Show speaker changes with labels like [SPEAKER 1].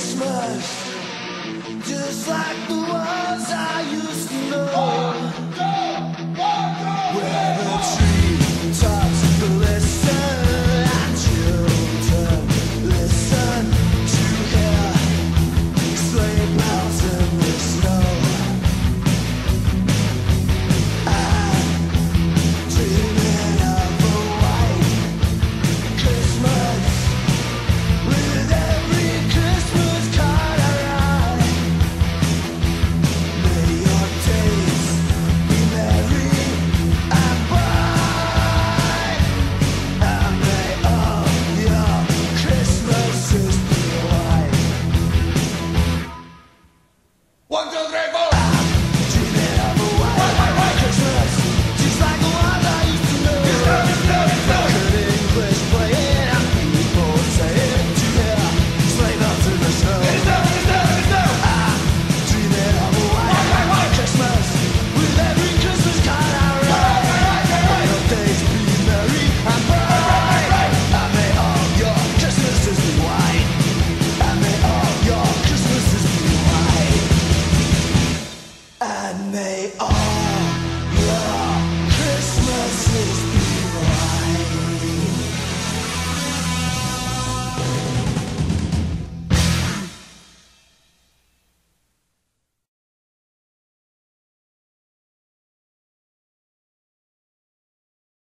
[SPEAKER 1] Christmas, just like the ones I and they are.